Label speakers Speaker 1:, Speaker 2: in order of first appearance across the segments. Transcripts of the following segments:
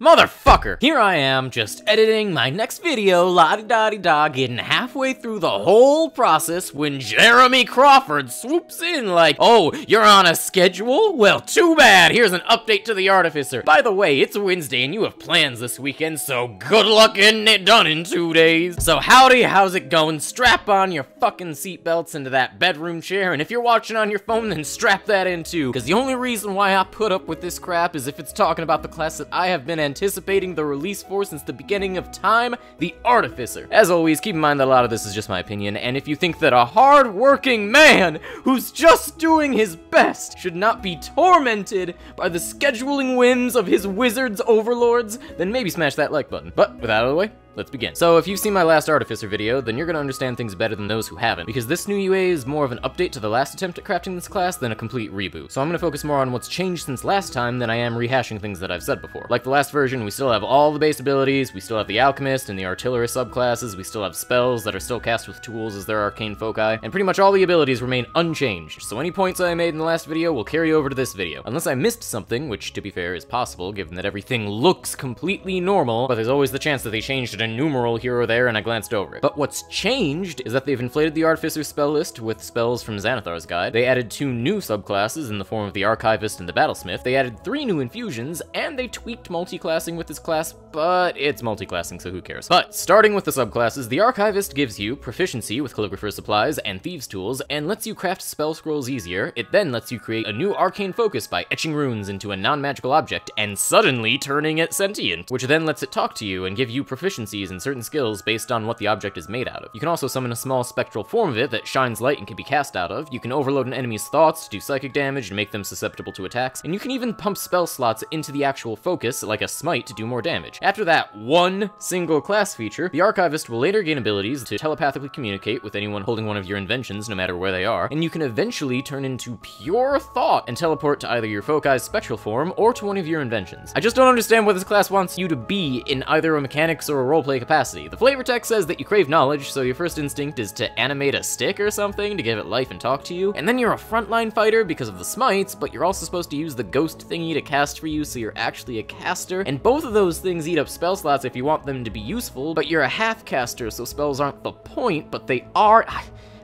Speaker 1: Motherfucker! Here I am, just editing my next video, la-di-da-di-da, getting halfway through the whole process when Jeremy Crawford swoops in like, Oh, you're on a schedule? Well, too bad! Here's an update to the Artificer. By the way, it's Wednesday and you have plans this weekend, so good luck getting it done in two days. So howdy, how's it going? Strap on your fucking seatbelts into that bedroom chair, and if you're watching on your phone, then strap that in too, because the only reason why I put up with this crap is if it's talking about the class that I have been anticipating the release for since the beginning of time, the Artificer. As always, keep in mind that a lot of this is just my opinion, and if you think that a hard-working man who's just doing his best should not be tormented by the scheduling whims of his wizard's overlords, then maybe smash that like button. But with that out of the way, Let's begin. So if you've seen my last Artificer video, then you're gonna understand things better than those who haven't, because this new UA is more of an update to the last attempt at crafting this class than a complete reboot. So I'm gonna focus more on what's changed since last time than I am rehashing things that I've said before. Like the last version, we still have all the base abilities, we still have the Alchemist and the Artillerist subclasses, we still have spells that are still cast with tools as their arcane foci, and pretty much all the abilities remain unchanged, so any points I made in the last video will carry over to this video. Unless I missed something, which to be fair is possible given that everything looks completely normal, but there's always the chance that they changed a numeral here or there and I glanced over it. But what's changed is that they've inflated the Artificer spell list with spells from Xanathar's Guide. They added two new subclasses in the form of the Archivist and the Battlesmith. They added three new infusions, and they tweaked multi-classing with this class, but it's multi-classing, so who cares. But starting with the subclasses, the Archivist gives you proficiency with calligrapher Supplies and Thieves' Tools, and lets you craft spell scrolls easier. It then lets you create a new arcane focus by etching runes into a non-magical object and suddenly turning it sentient, which then lets it talk to you and give you proficiencies in certain skills based on what the object is made out of. You can also summon a small spectral form of it that shines light and can be cast out of. You can overload an enemy's thoughts to do psychic damage and make them susceptible to attacks. And you can even pump spell slots into the actual focus, like a smite, to do more damage. After that one single class feature, the Archivist will later gain abilities to telepathically communicate with anyone holding one of your inventions, no matter where they are, and you can eventually turn into pure thought and teleport to either your foci's spectral form or to one of your inventions. I just don't understand what this class wants you to be in either a mechanics or a roleplay capacity. The flavor text says that you crave knowledge, so your first instinct is to animate a stick or something to give it life and talk to you. And then you're a frontline fighter because of the smites, but you're also supposed to use the ghost thingy to cast for you, so you're actually a caster. And both of those things eat up spell slots if you want them to be useful, but you're a half caster, so spells aren't the point, but they are.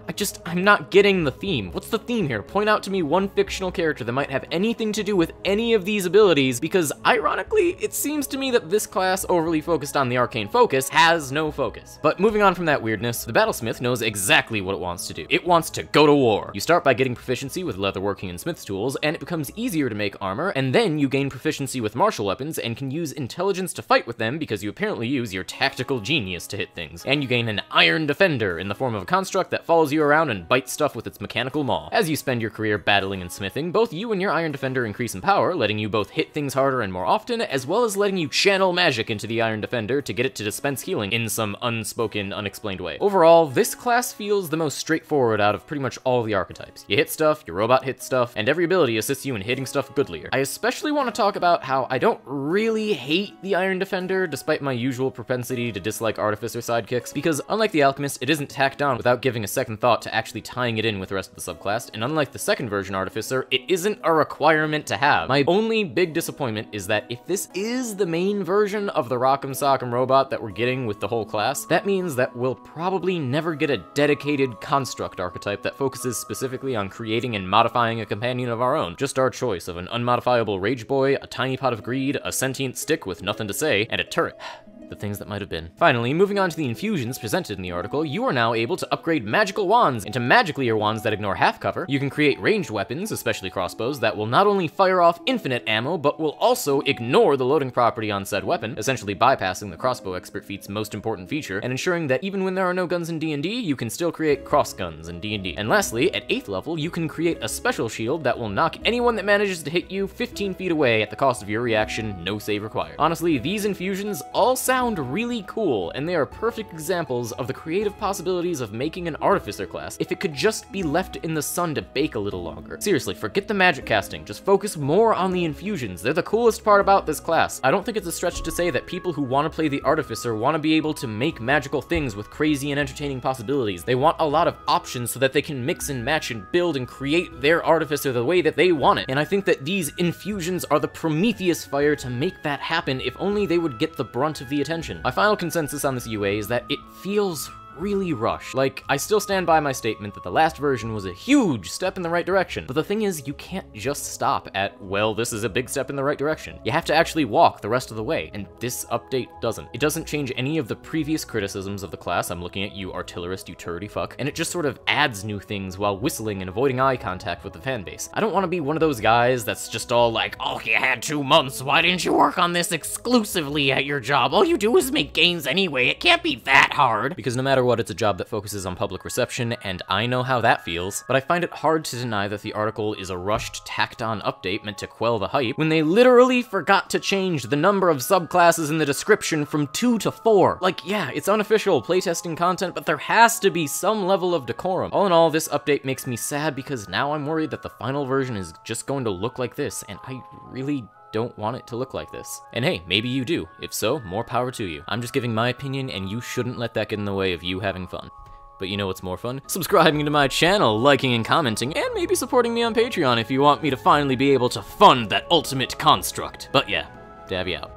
Speaker 1: I just, I'm not getting the theme. What's the theme here? Point out to me one fictional character that might have anything to do with any of these abilities, because ironically, it seems to me that this class, overly focused on the arcane focus, has no focus. But moving on from that weirdness, the Battlesmith knows exactly what it wants to do. It wants to go to war. You start by getting proficiency with leatherworking and smith's tools, and it becomes easier to make armor, and then you gain proficiency with martial weapons and can use intelligence to fight with them because you apparently use your tactical genius to hit things. And you gain an Iron Defender in the form of a construct that follows you around and bites stuff with its mechanical maw. As you spend your career battling and smithing, both you and your Iron Defender increase in power, letting you both hit things harder and more often, as well as letting you channel magic into the Iron Defender to get it to dispense healing in some unspoken, unexplained way. Overall, this class feels the most straightforward out of pretty much all the archetypes. You hit stuff, your robot hits stuff, and every ability assists you in hitting stuff goodlier. I especially want to talk about how I don't really hate the Iron Defender, despite my usual propensity to dislike Artificer sidekicks, because unlike the Alchemist, it isn't tacked on without giving a second thought to actually tying it in with the rest of the subclass, and unlike the second version Artificer, it isn't a requirement to have. My only big disappointment is that if this is the main version of the Rock'em Sock'em robot that we're getting with the whole class, that means that we'll probably never get a dedicated construct archetype that focuses specifically on creating and modifying a companion of our own. Just our choice of an unmodifiable Rage Boy, a tiny pot of greed, a sentient stick with nothing to say, and a turret the things that might have been. Finally, moving on to the infusions presented in the article, you are now able to upgrade magical wands into magically your wands that ignore half cover. You can create ranged weapons, especially crossbows, that will not only fire off infinite ammo, but will also ignore the loading property on said weapon, essentially bypassing the crossbow expert feat's most important feature, and ensuring that even when there are no guns in D&D, you can still create cross guns in D&D. And lastly, at 8th level, you can create a special shield that will knock anyone that manages to hit you 15 feet away at the cost of your reaction, no save required. Honestly, these infusions all sound really cool, and they are perfect examples of the creative possibilities of making an artificer class if it could just be left in the sun to bake a little longer. Seriously, forget the magic casting, just focus more on the infusions. They're the coolest part about this class. I don't think it's a stretch to say that people who want to play the artificer want to be able to make magical things with crazy and entertaining possibilities. They want a lot of options so that they can mix and match and build and create their artificer the way that they want it. And I think that these infusions are the Prometheus fire to make that happen if only they would get the brunt of the attention. My final consensus on this UA is that it feels really rushed. Like, I still stand by my statement that the last version was a huge step in the right direction, but the thing is, you can't just stop at, well, this is a big step in the right direction. You have to actually walk the rest of the way, and this update doesn't. It doesn't change any of the previous criticisms of the class, I'm looking at you artillerist, you turdy fuck, and it just sort of adds new things while whistling and avoiding eye contact with the fanbase. I don't want to be one of those guys that's just all like, oh, you had two months, why didn't you work on this exclusively at your job? All you do is make gains anyway, it can't be that hard. Because no matter what, it's a job that focuses on public reception, and I know how that feels, but I find it hard to deny that the article is a rushed, tacked-on update meant to quell the hype, when they literally forgot to change the number of subclasses in the description from two to four. Like, yeah, it's unofficial playtesting content, but there has to be some level of decorum. All in all, this update makes me sad because now I'm worried that the final version is just going to look like this, and I really don't want it to look like this. And hey, maybe you do. If so, more power to you. I'm just giving my opinion, and you shouldn't let that get in the way of you having fun. But you know what's more fun? Subscribing to my channel, liking and commenting, and maybe supporting me on Patreon if you want me to finally be able to fund that ultimate construct. But yeah, Davvy out.